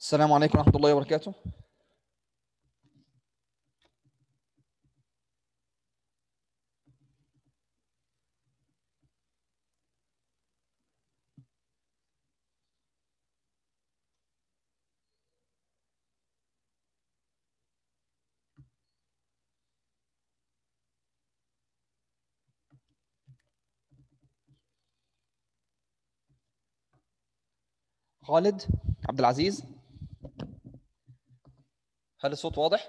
السلام عليكم ورحمة الله وبركاته. خالد عبد العزيز. هل الصوت واضح؟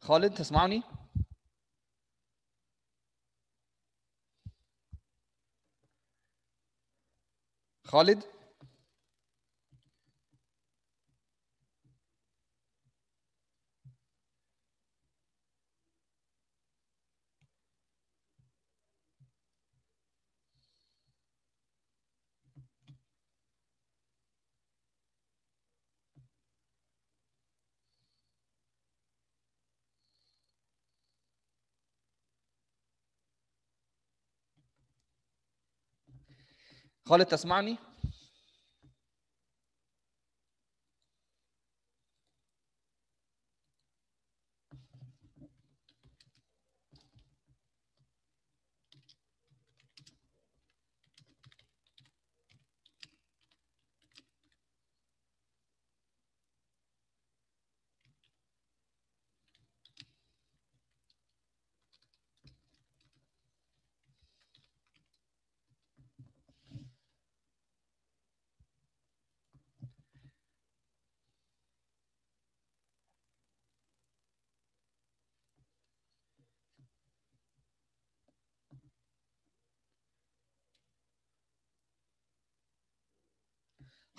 خالد تسمعني؟ Khalid? خالد تسمعني؟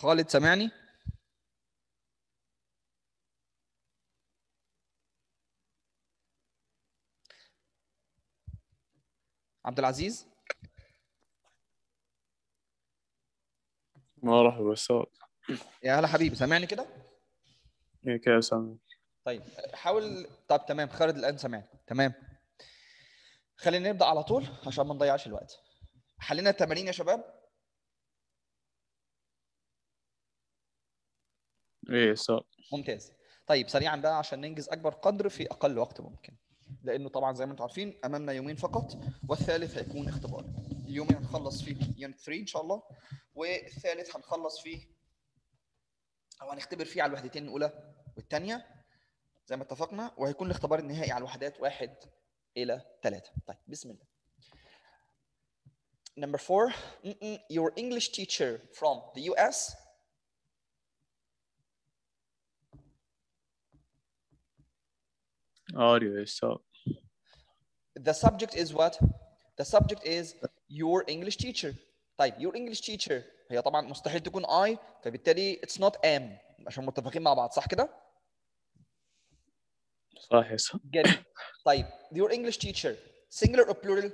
خالد سامعني؟ عبد العزيز؟ مرحبا أستاذ يا هلا حبيبي سامعني كده؟ كيف كيف سامي طيب حاول طب تمام خالد الآن سامعني. تمام. خلينا نبدأ على طول عشان ما نضيعش الوقت. حلينا التمارين يا شباب. إيه أستاذ ممتاز. طيب سريعا بقى عشان ننجز أكبر قدر في أقل وقت ممكن. لأنه طبعا زي ما أنتم عارفين أمامنا يومين فقط والثالث هيكون اختبار. اليومين هنخلص فيه يونت 3 إن شاء الله والثالث هنخلص فيه أو هنختبر فيه على الوحدتين الأولى والثانيه زي ما اتفقنا وهيكون الاختبار النهائي على الوحدات واحد إلى ثلاثة طيب بسم الله. Number four, your English teacher from the US اريو يا استاذ the subject is what? The subject is your English teacher. طيب your English teacher هي طبعا مستحيل تكون I فبالتالي it's not am عشان متفقين مع بعض صح كده؟ صح يا استاذ جميل طيب your English teacher singular or plural؟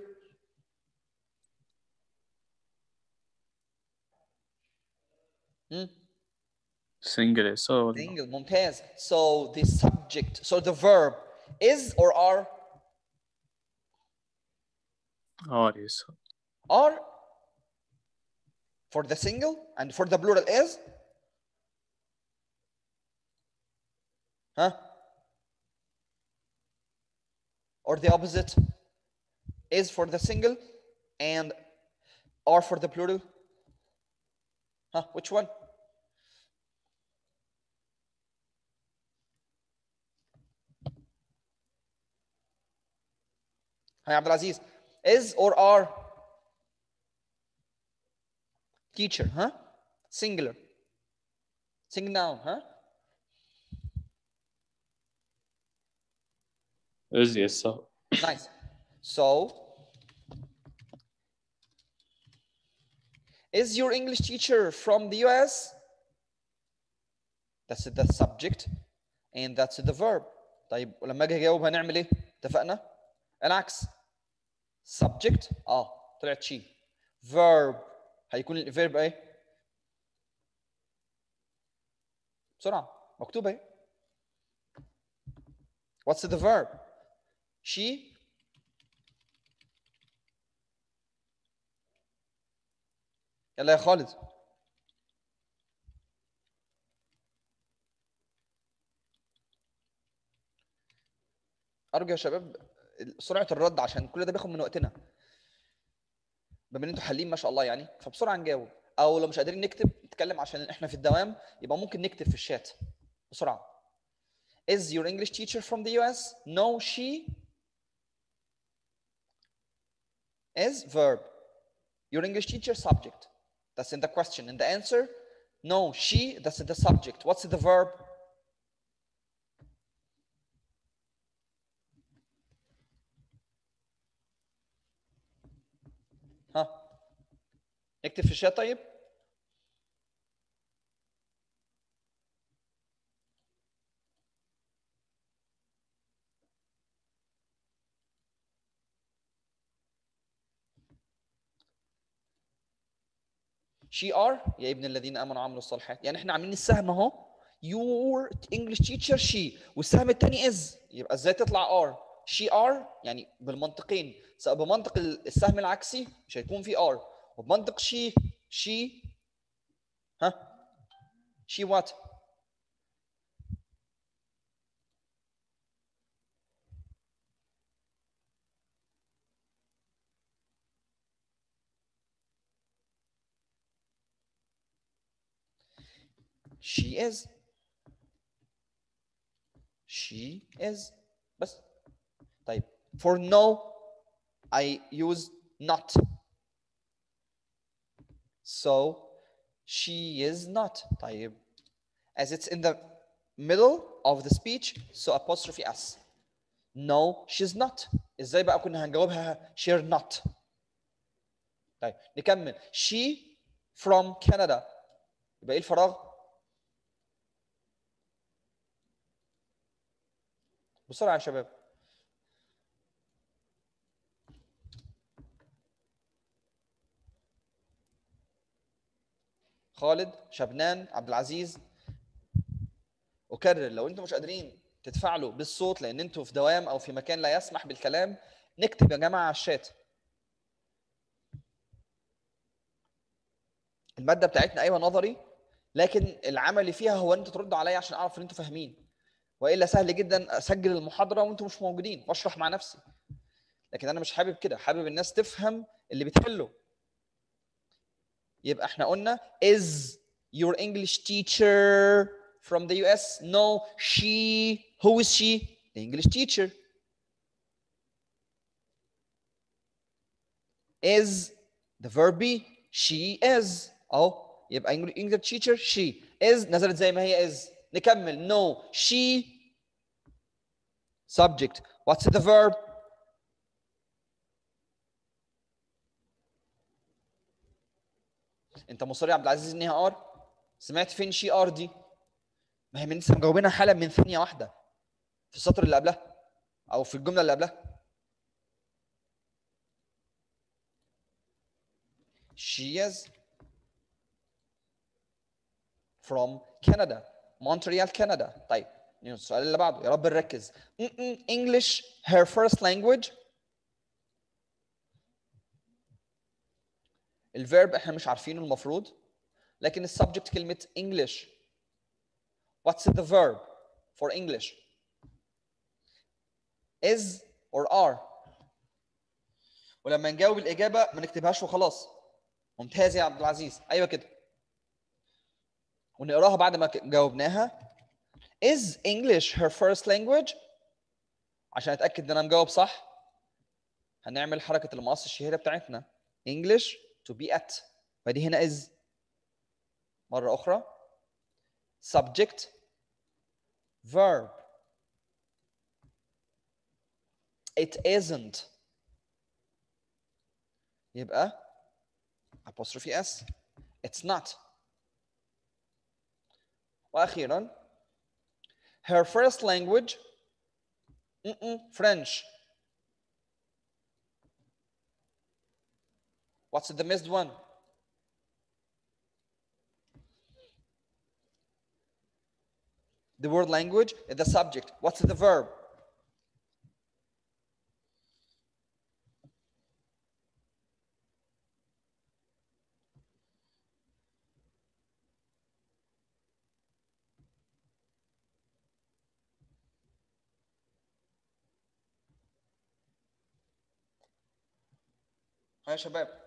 Hmm? سنجل يا استاذ ولا؟ Single ممتاز so the subject so the verb is or are? Oh, are is. Are for the single and for the plural is? Huh? Or the opposite is for the single and are for the plural? Huh? Which one? Hi عبد العزيز is or are teacher huh singular single noun huh is yes sir Nice. So, is your English teacher from the US? That's the subject and that's the verb. طيب ولما اجي اجاوب هنعمل ايه؟ اتفقنا؟ العكس. subject آه طلعت شي. verb هيكون الفيرب إيه؟ بسرعة مكتوبة اهي. What's the verb? She يلا يا خالد أرجو يا شباب سرعة الرد عشان كل ده بياخد من وقتنا بما إن أنتوا حالين ما شاء الله يعني فبسرعة نجاوب أو لو مش قادرين نكتب نتكلم عشان إحنا في الدوام يبقى ممكن نكتب في الشات بسرعة Is your English teacher from the US? No, she is verb. Your English teacher subject. That's in the question. In the answer, no, she, that's the subject. What's the verb? ها اكتب في الشات طيب. she are يا ابن الذين آمنوا وعملوا الصالحات. يعني إحنا عاملين السهم أهو. Your English teacher she. والسهم الثاني is. يبقى إزاي تطلع are she are يعني بالمنطقين. سواء بمنطق السهم العكسي مش هيكون في are وبمنطق she she ها she what she is she is بس طيب for no I use not so she is not طيب as it's in the middle of the speech so apostrophe s no she's not ازاي بقى كنا هنجاوبها she's not طيب نكمل she from Canada يبقى ايه الفراغ بسرعة يا شباب خالد شبنان عبد العزيز أكرر لو أنتم مش قادرين تتفاعلوا بالصوت لأن أنتم في دوام أو في مكان لا يسمح بالكلام نكتب يا جماعة على الشات. المادة بتاعتنا أيوة نظري لكن العملي فيها هو أنتوا تردوا عليا عشان أعرف إن أنتوا فاهمين. وإلا سهل جدا أسجل المحاضرة وأنتم مش موجودين وأشرح مع نفسي. لكن أنا مش حابب كده حابب الناس تفهم اللي بتحله يبقى احنا قلنا is your English teacher from the US no she who is she the English teacher is the verb be she is اهو يبقى English teacher she is نزلت زي ما هي is نكمل no she subject what's the verb انت مصر يا عبد العزيز انها ار؟ سمعت فين شي ار دي؟ ما هي من مجاوبينها حالا من ثانية واحدة. في السطر اللي قبلها. أو في الجملة اللي قبلها. She is from Canada. مونتريال كندا طيب السؤال اللي بعده. يا رب نركز. English her first language. الفيرب إحنا مش عارفينه المفروض لكن السبجكت كلمة English. What's the verb for English? Is or are. ولما نجاوب الإجابة ما نكتبهاش وخلاص. ممتاز يا عبد العزيز. أيوه كده. ونقراها بعد ما جاوبناها. Is English her first language? عشان أتأكد إن أنا مجاوب صح. هنعمل حركة المقص الشهيرة بتاعتنا. English to be at فدي هنا is مره اخرى subject verb it isn't يبقى apostrophe s it's not واخيرا her first language mm-mm, French what's the missed one the word language is the subject what's the verb ها يا شباب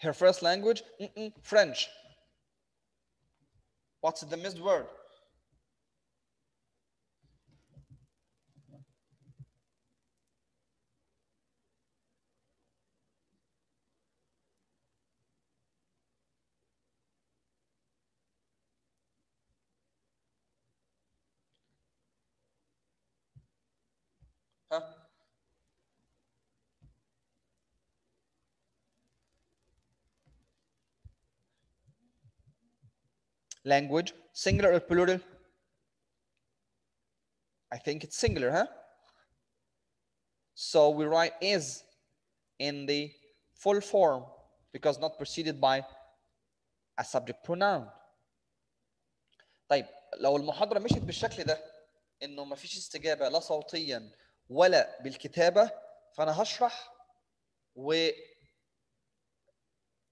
Her first language mm-mm, French. What's the missed word language singular or plural i think it's singular huh so we write is in the full form because not preceded by a subject pronoun طيب لو المحاضره مشيت بالشكل ده انه ما فيش استجابه لا صوتيا ولا بالكتابه فانا هشرح و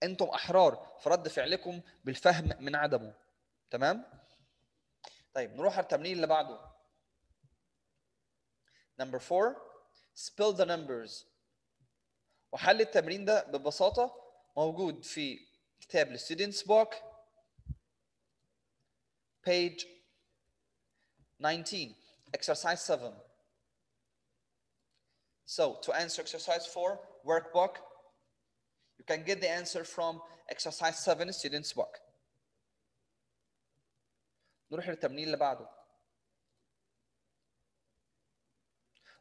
أنتم احرار في رد فعلكم بالفهم من عدمه تمام طيب نروح على التمرين اللي بعده number 4 spill the numbers وحل التمرين ده ببساطه موجود في كتاب الستودنتس بوك page 19 exercise 7 so to answer exercise 4 workbook you can get the answer from exercise 7 students book نروح للتمرين اللي بعده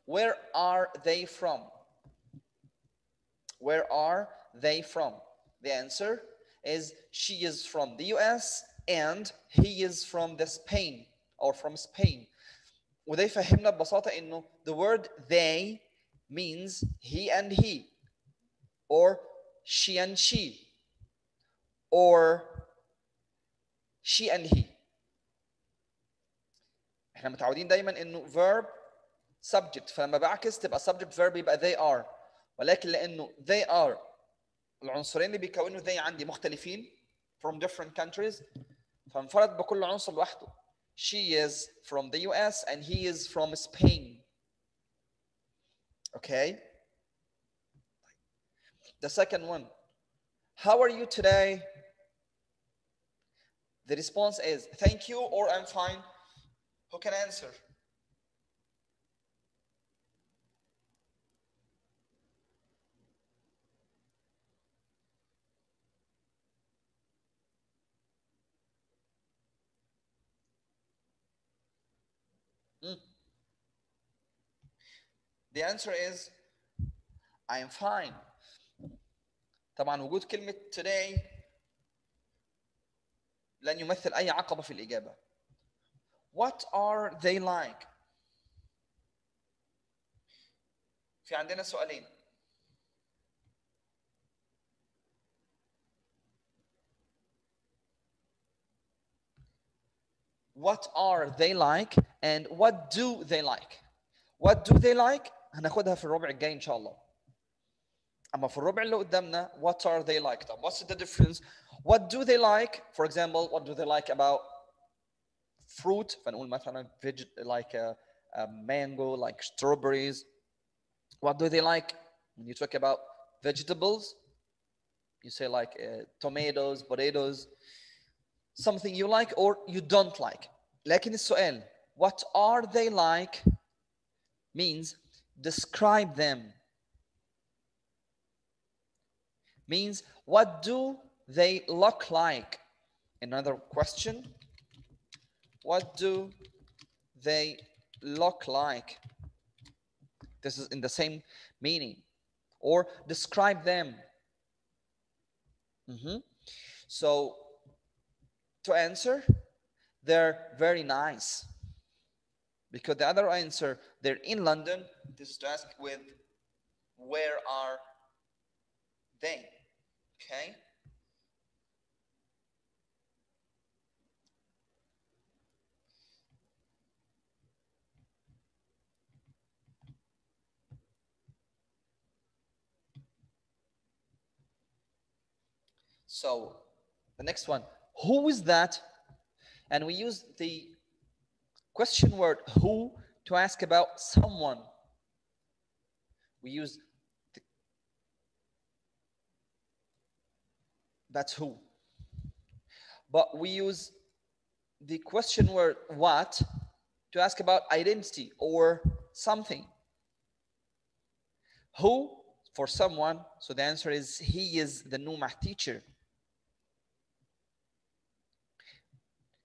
where are they from where are they from the answer is she is from the US and he is from the Spain or from Spain وده يفهمنا ببساطة إنه the word they means he and he or she and she or she and he احنا متعودين دايما انه verb subject فلما بعكس تبقى subject verb يبقى they are ولكن لانه they are العنصرين اللي بيكونوا they عندي مختلفين from different countries فانفرد بكل عنصر لوحده she is from the US and he is from Spain okay the second one how are you today the response is thank you or I'm fine Who can answer Mm. The answer is I am fine. طبعا وجود كلمة today لن يمثل أي عقبة في الإجابة. What are they like? في عندنا سؤالين. What are they like and what do they like? What do they like? هناخدها في الربع الجاي إن شاء الله. أما في الربع اللي قدامنا what are they like؟ طب what's the difference? What do they like? For example, what do they like about fruit? فنقول مثلا veg like uh, uh, mango, like strawberries. What do they like? When you talk about vegetables, you say like uh, tomatoes, potatoes, something you like or you don't like. لكن السؤال what are they like means describe them means what do they look like another question what do they look like? This is in the same meaning. Or describe them. Mhm. so to answer they're very nice. Because the other answer they're in london this is to ask with where are they? Okay So the next one, who is that? And we use the question word who to ask about someone. We use the, that's who. But we use the question word what to ask about identity or something. Who for someone, so the answer is he is the Numah teacher.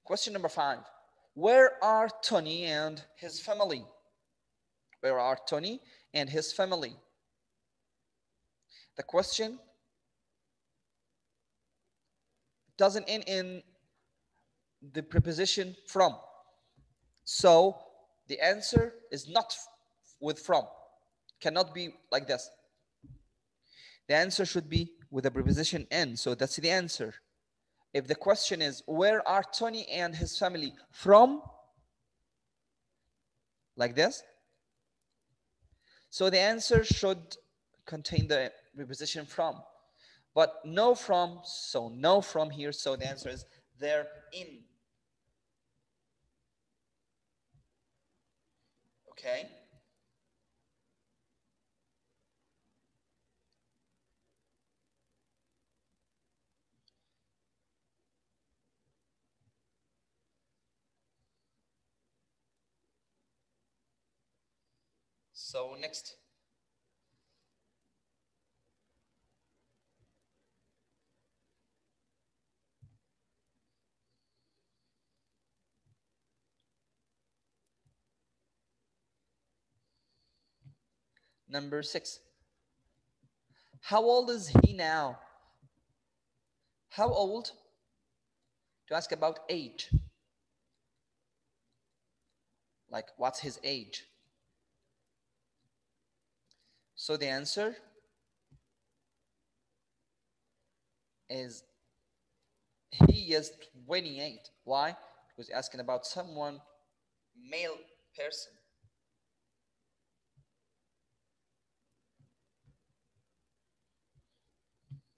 Question number five. Where are Tony and his family? Where are Tony and his family? The question doesn't end in the preposition from. So the answer is not with from. Cannot be like this. The answer should be with a preposition in. So that's the answer. If the question is, where are Tony and his family from? Like this. So the answer should contain the preposition from. But no from, so no from here. So the answer is they're in. Okay. So next. Number six. How old is he now? How old? To ask about age. Like, what's his age? So the answer is he is 28. Why? Because asking about someone, male person.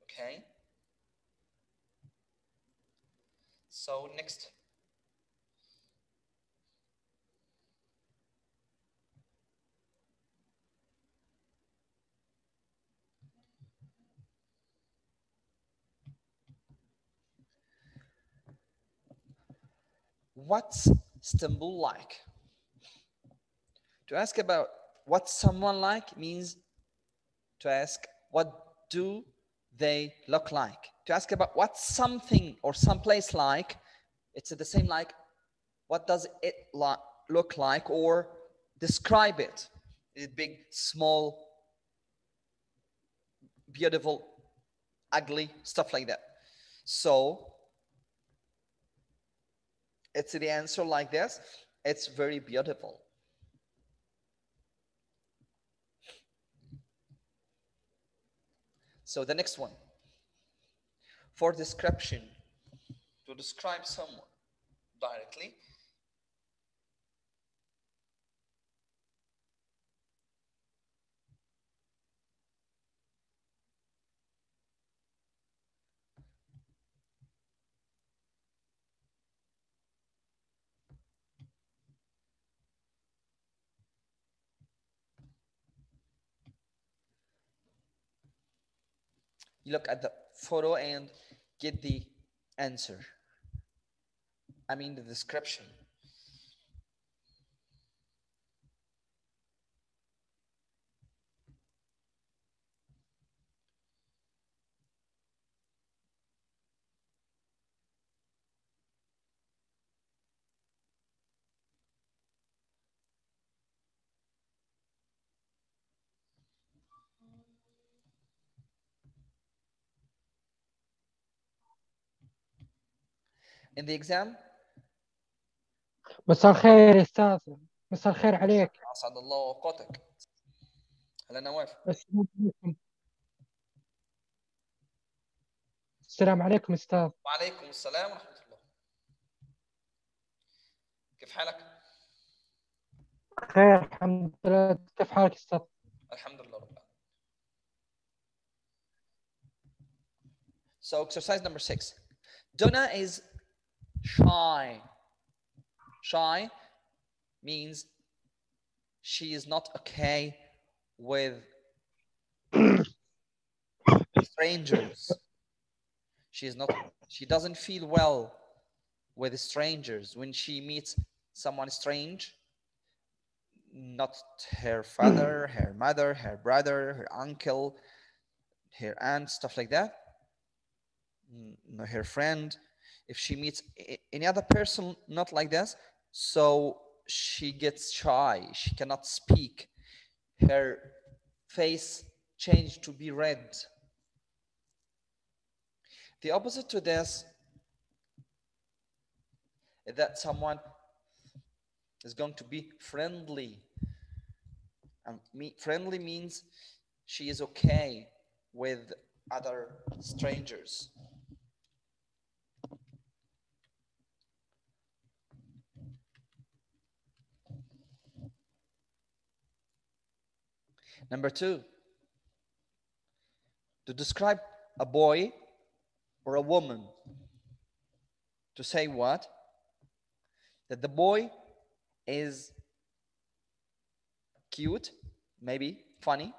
Okay. So next. What's Istanbul like? To ask about what someone like means to ask what do they look like. To ask about what something or someplace like, it's the same like what does it lo- look like or describe it. Is it big, small, beautiful, ugly, stuff like that. So it's the answer like this. It's very beautiful. So the next one. For description, to describe someone directly, look at the photo and get the answer. I mean the description. In the exam, مساء الخير يا أستاذ مساء الخير عليك أسعد الله أوقاتك. هلا نواف. السلام عليكم السلام عليكم أستاذ وعليكم السلام ورحمة الله. كيف حالك؟ خير الحمد لله كيف حالك أستاذ الحمد لله رب العالمين. So exercise number six. Donna is shy. Shy means she is not okay with strangers. She is not she doesn't feel well with strangers when she meets someone strange not her father, her mother, her brother, her uncle, her aunt, stuff like that. Her friend. If she meets any other person not like this, so she gets shy. She cannot speak. Her face changed to be red. The opposite to this is that someone is going to be friendly. And me, friendly means she is okay with other strangers. Number two, to describe a boy or a woman, to say what? That the boy is cute, maybe funny.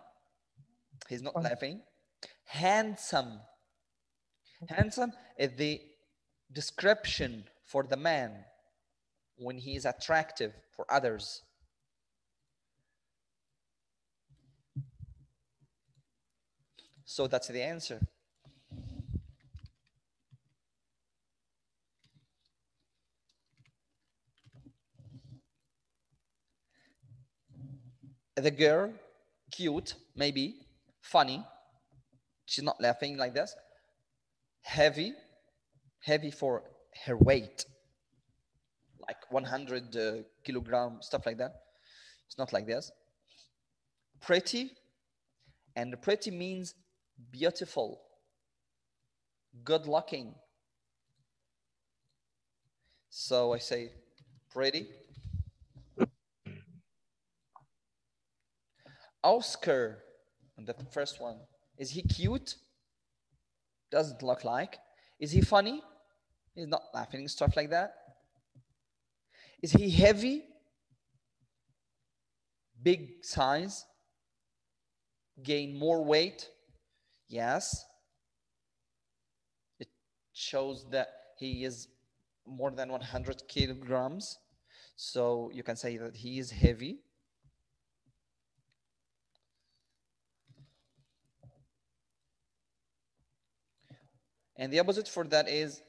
He's not Funny. laughing. Handsome. Handsome is the description for the man when he is attractive for others. So that's the answer. the girl cute maybe funny she's not laughing like this heavy heavy for her weight like 100 uh, kilogram stuff like that it's not like this pretty and pretty means beautiful good looking so i say pretty Oscar, the first one, is he cute? Doesn't look like. Is he funny? He's not laughing, stuff like that. Is he heavy? Big size? Gain more weight? Yes. It shows that he is more than 100 kilograms. So you can say that he is heavy. And the opposite for that is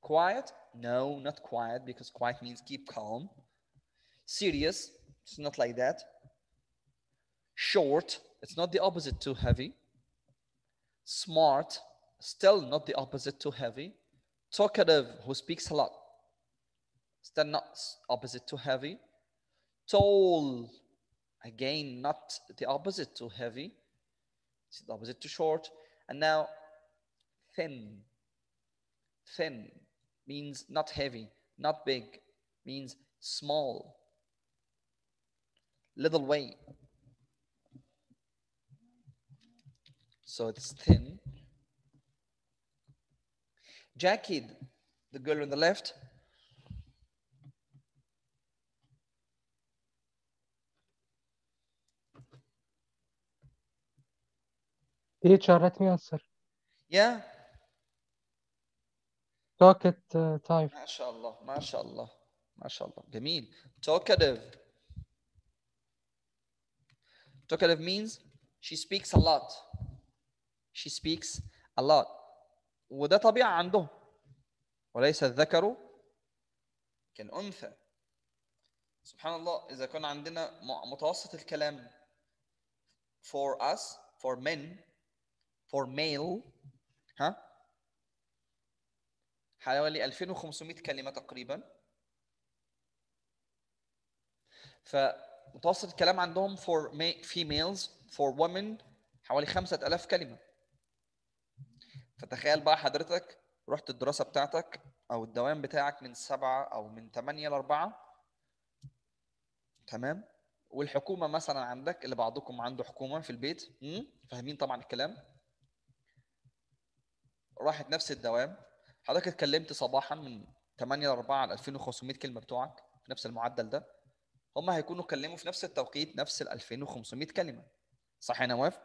quiet. No, not quiet because quiet means keep calm. Serious. It's not like that. Short. It's not the opposite to heavy. Smart. Still not the opposite to heavy. Talkative, who speaks a lot. Still not opposite to heavy. Tall. Again, not the opposite to heavy. It's the opposite to short. And now thin. Thin means not heavy, not big, means small. Little weight. So it's thin. Jackie, the girl on the left. Teacher, let me answer. Yeah. Talkative uh, type. MashaAllah, MashaAllah, MashaAllah. Jameel. Talkative. Talkative means she speaks a lot. She speaks a lot. وده طبيعة عندهم. وليس الذكر كالأنثى. سبحان الله إذا كان عندنا متوسط الكلام for us for men for male ها؟ حوالي 2500 كلمة تقريبا. فمتوسط الكلام عندهم for ma- females for women حوالي 5000 كلمة. فتخيل بقى حضرتك رحت الدراسة بتاعتك أو الدوام بتاعك من سبعة أو من 8 ل 4 تمام؟ والحكومة مثلا عندك اللي بعضكم عنده حكومة في البيت؟ فاهمين طبعا الكلام. راحت نفس الدوام. حضرتك اتكلمت صباحا من 8 ل 4 على 2500 كلمة بتوعك في نفس المعدل ده. هم هيكونوا كلموا في نفس التوقيت نفس ال 2500 كلمة. صح يا نواف؟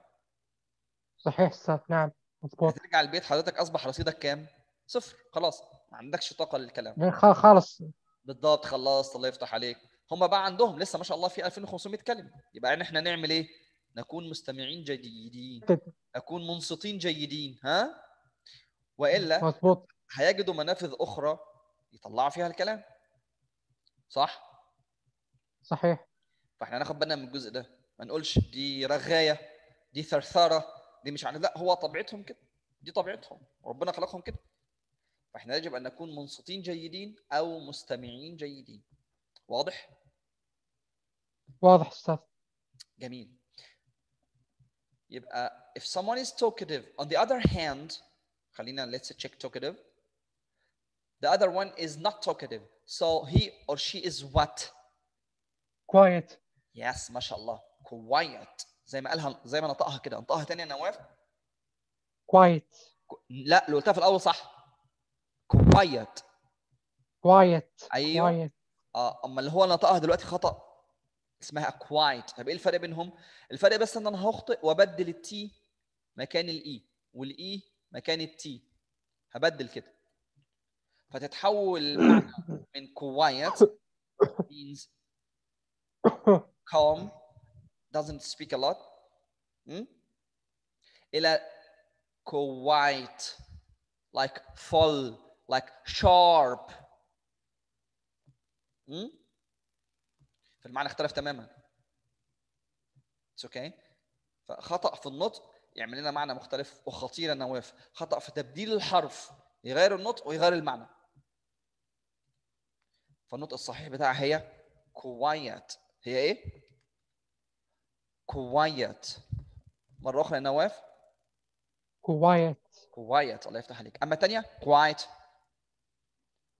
صحيح أستاذ نعم. مضبوط هترجع البيت حضرتك أصبح رصيدك كام؟ صفر. خلاص ما عندكش طاقة للكلام. يعني خالص. بالضبط خلصت الله يفتح عليك. هم بقى عندهم لسه ما شاء الله في 2500 كلمة. يبقى إن إحنا نعمل إيه؟ نكون مستمعين جيدين. نكون منصتين جيدين ها؟ وإلا مضبوط هيجدوا منافذ أخرى يطلعوا فيها الكلام. صح؟ صحيح. فإحنا هناخد بالنا من الجزء ده. ما نقولش دي رغاية دي ثرثرة. دي مش عارف لا هو طبيعتهم كده. دي طبيعتهم. وربنا خلقهم كده. فإحنا يجب أن نكون منصتين جيدين أو مستمعين جيدين. واضح؟ واضح أستاذ. جميل. يبقى if someone is talkative on the other hand خلينا let's check talkative. The other one is not talkative. So he or she is what? Quiet. يس ما شاء الله. Quiet. زي ما قالها زي ما نطقها كده. انطقها تاني يا نواف quiet. لا اللي قلتها في الأول صح. Quiet. Quiet. أيوه. quiet. آه اما اللي هو نطقها دلوقتي خطأ. اسمها quiet. طب إيه الفرق بينهم؟ الفرق بس إن أنا هخطئ وأبدل التي مكان الاي والاي مكان التي هبدل كده. فتتحول من quiet means calm doesn't speak a lot. م? إلى quiet like full like sharp. م? فالمعنى اختلف تماما. It's okay. فخطأ في النطق يعمل لنا معنى مختلف وخطير نواف خطأ في تبديل الحرف يغير النطق ويغير المعنى. فالنطق الصحيح بتاعها هي quiet. هي إيه؟ Quiet. مرة أخرى يا نواف. Quiet. quiet. الله يفتح عليك. أما الثانية quiet.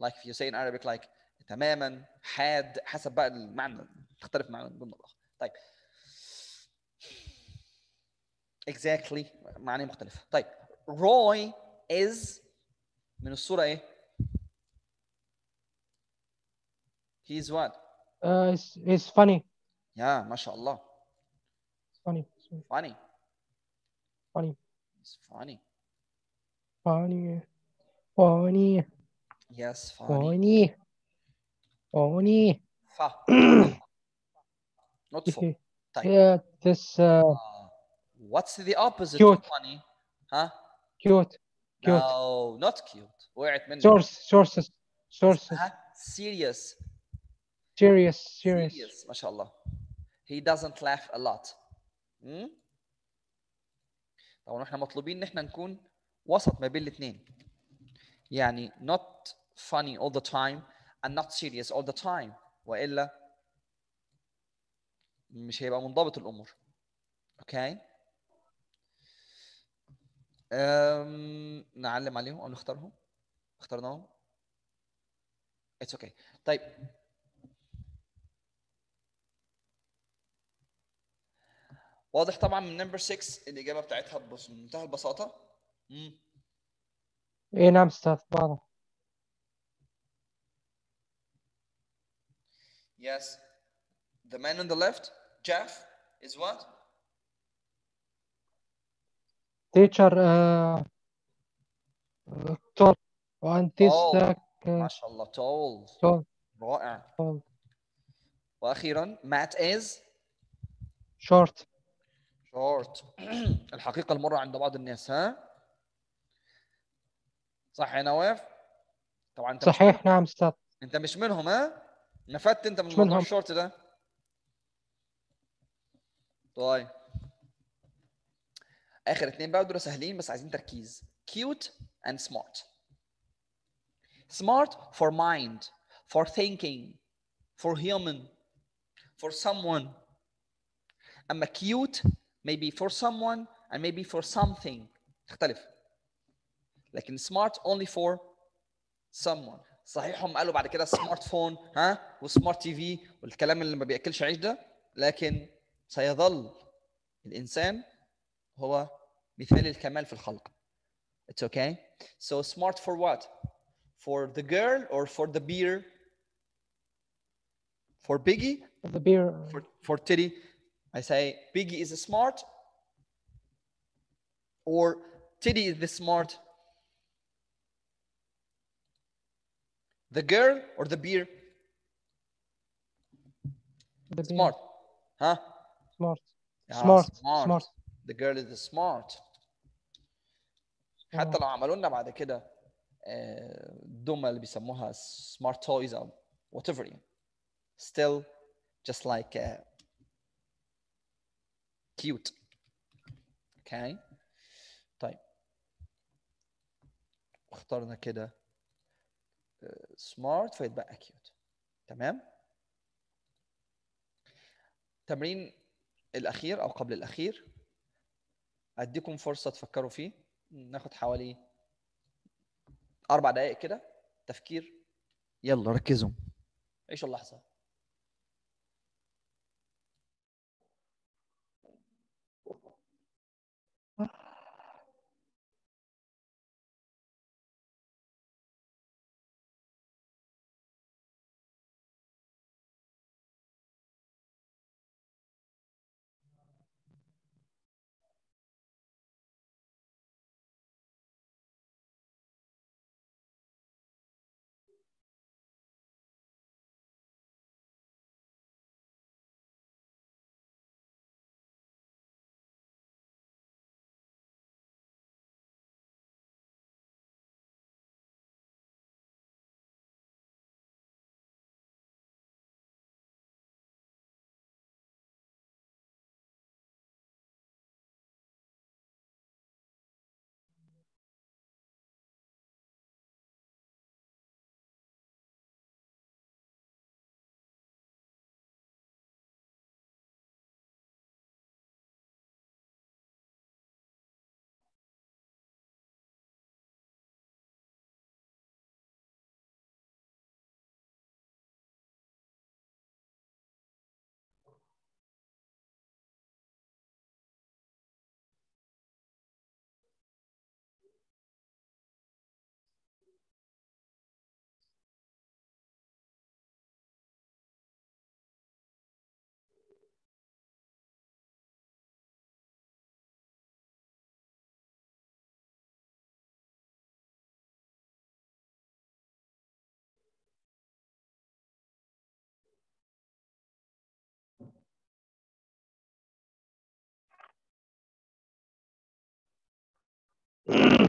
Like if you say in Arabic like تماما حاد حسب بقى المعنى. تختلف معنى من ضمن الآخر طيب. Exactly. معاني مختلفة طيب. Roy is من الصورة إيه؟ He is what? uh, it's, it's funny. يا ما شاء الله. funny funny funny He's funny funny funny yes funny funny funny ف not for طيب yeah this uh, آه. what's the opposite Cute. of funny ها cute cute no not cute وقعت مني source sources sources ها serious serious serious serious ما شاء الله he doesn't laugh a lot طبعا إحنا مطلوبين إن إحنا نكون وسط ما بين الاثنين يعني not funny all the time and not serious all the time. وإلا مش هيبقى منضبط الأمور. أوكي أم... نعلم عليهم أو نختارهم؟ اخترناهم؟ اتس أوكي okay. طيب واضح طبعا من نمبر 6 الإجابة بتاعتها بمنتهى البساطة مم. إيه نعم أستاذ واضح Yes. The man on the left, Jeff, is what? teacher uh, tall and this Tall. ما شاء الله tall tall رائع tall وأخيرا مات از short شورت. الحقيقة المرة عند بعض الناس ها؟ صح يا نواف؟ طبعا أنت مش صحيح نعم أستاذ. أنت مش منهم ها؟ نفدت أنت من موضوع منهم. الشورت ده. طيب. آخر اتنين بقى دول سهلين بس عايزين تركيز. Cute and smart. Smart for mind for thinking for human for someone. أما cute maybe for someone and maybe for something تختلف لكن smart only for someone صحيح هم قالوا بعد كده سمارت فون ها وسمارت تي في والكلام اللي ما بياكلش عيش ده لكن سيظل الانسان هو مثال الكمال في الخلق It's okay. So smart for what? For the girl or for the beer? For Biggie? the beer For, for Teddy? I say Biggie is smart or Teddy is the smart? The girl or the beer? the beer. Smart. Huh? smart Yeah, smart smart. smart The girl is the smart. حتى لو عملوا لنا بعد كده آه، الدمى اللي بيسموها سمارت تويز او whatever يعني still just like uh, cute. Okay. طيب. اخترنا كده سمارت فيتبقى cute تمام؟ التمرين الأخير أو قبل الأخير. أديكم فرصة تفكروا فيه. ناخد حوالي أربع دقائق كده. تفكير. يلا ركزوا. عيشوا اللحظة. Mm.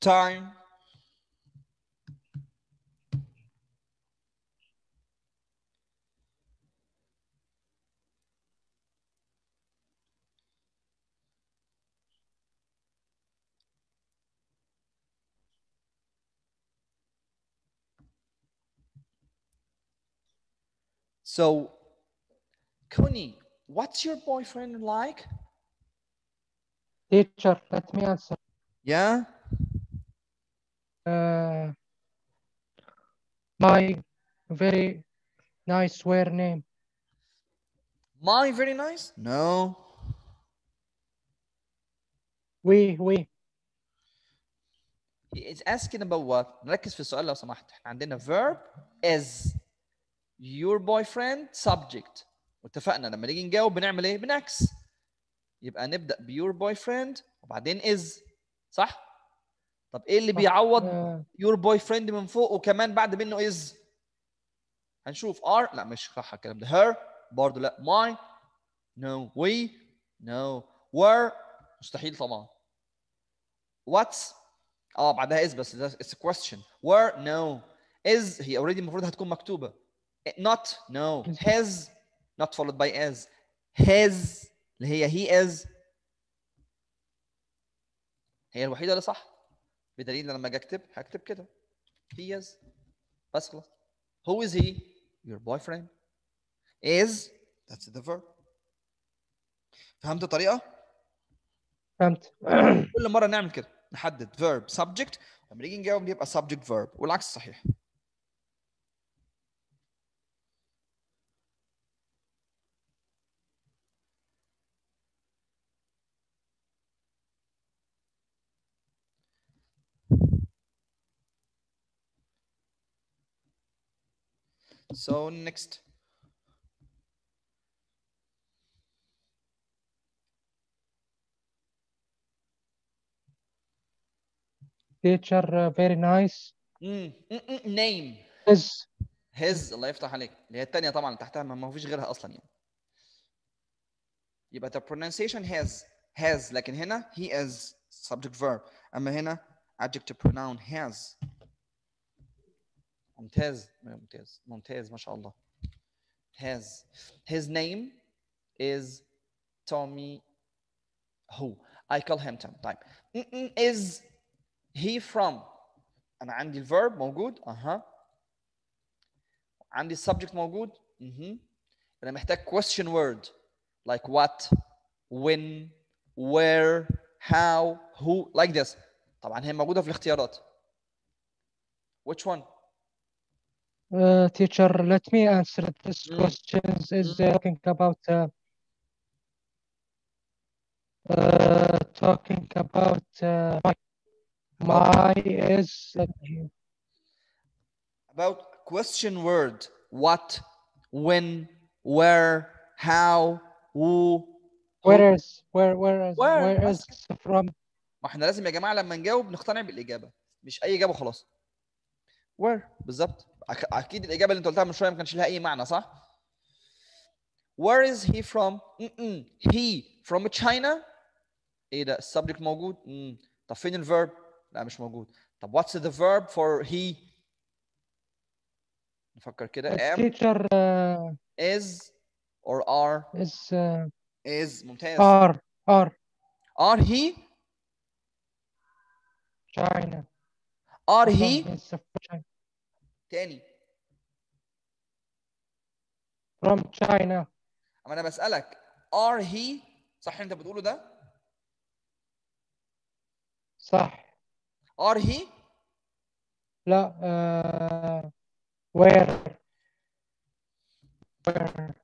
time So, Kuni, what's your boyfriend like? Teacher, let me answer. Yeah? Uh, my very nice wear name. My very nice? No. We, we. It's asking about what? نركز في السؤال لو سمحت. احنا عندنا verb is your boyfriend subject. واتفقنا لما نيجي نجاوب بنعمل ايه؟ بنعكس. يبقى نبدأ ب your boyfriend وبعدين is. صح؟ طب إيه اللي. بيعوض آه، your boyfriend من فوق وكمان بعد منه is؟ هنشوف. Are لا مش صح الكلام ده. Her برضه لا. My no. We no. Were مستحيل طبعا. What's آه بعدها is بس. ده a question. Were no. Is هي already المفروض هتكون not? No. Is. his not followed by is his اللي هي he is. هي الوحيدة اللي صح؟ بدليل لما أجي أكتب هكتب كده. He is بس خلاص who is he? Your boyfriend. Is that's the verb. فهمت الطريقة؟ فهمت. كل مرة نعمل كده نحدد verb subject. لما نيجي نجاوب يبقى subject verb والعكس صحيح. So next teacher uh, very nice mm, mm, mm, name is his الله يفتح عليك اللي هي الثانية طبعا اللي تحتها ما ما فيش غيرها أصلا يعني يبقى the pronunciation has has لكن هنا he is subject verb أما هنا adjective pronoun has ممتاز ممتاز ممتاز ما شاء الله has his name is Tommy who I call him Tom طيب Mm, mm, is he from أنا عندي الverb موجود أها عندي السبجكت موجود اها انا محتاج question word like what when where how who like this طبعا هي موجوده في الاختيارات which one uh, teacher let me answer this Mm. questions is uh, talking about uh, uh, talking about uh, my, my is about question word what when where how who where is where where is Where? where is from ما احنا لازم يا جماعه لما نجاوب نقتنع بالاجابه مش اي اجابه خلاص where بالظبط أك- أكيد الإجابة اللي أنت قلتها من شوية ما كانش لها أي معنى صح؟ Where is he from؟ م-م. He from China؟ إيه ده؟ السبجكت موجود؟ م-م. طب فين الفيرب؟ لا مش موجود. طب what's the verb for he؟ نفكر كده. The teacher uh, is or are is uh, is ممتاز. Are are are he China. Are he? تاني. From China. أما أنا بسألك are he صح أنت بتقوله ده؟ صح. Are he لا uh, where where